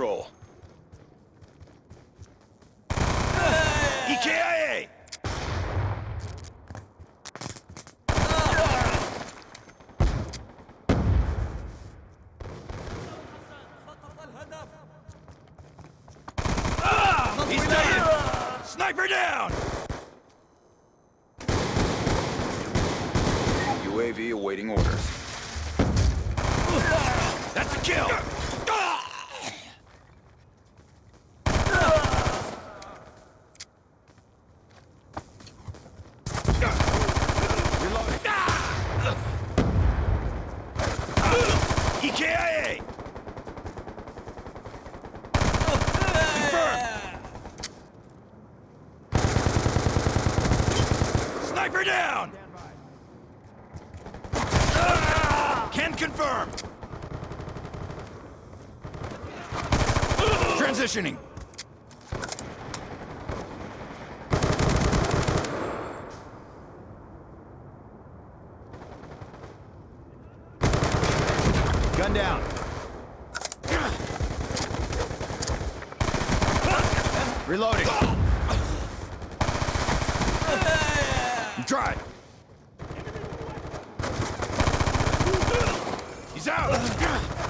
control. EKIA! He's down! Sniper down! UAV awaiting orders. That's a kill! Confirmed! Sniper down! Can confirm! Transitioning! Gun down. Reloading. Try. He's out.